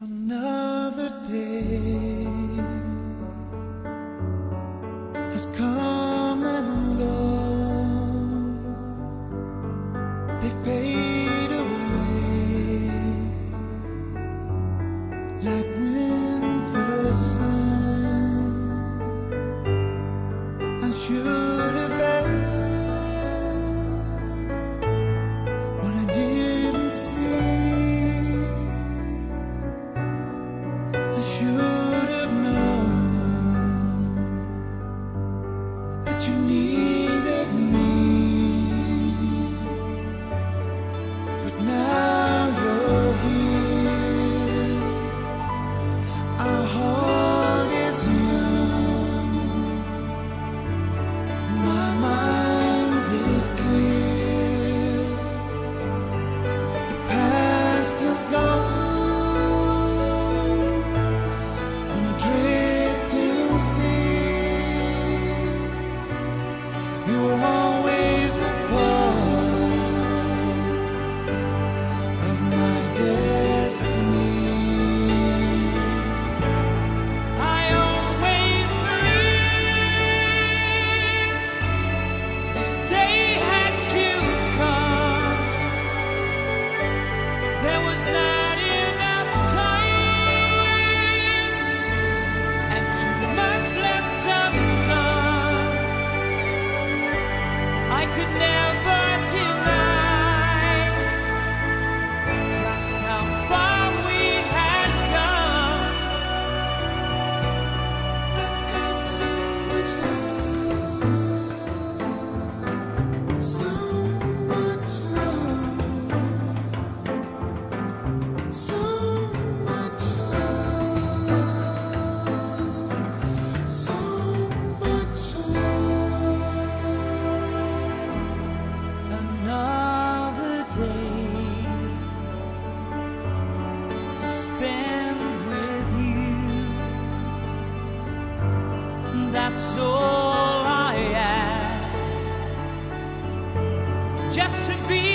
Another day could never that's all I ask. Just to be.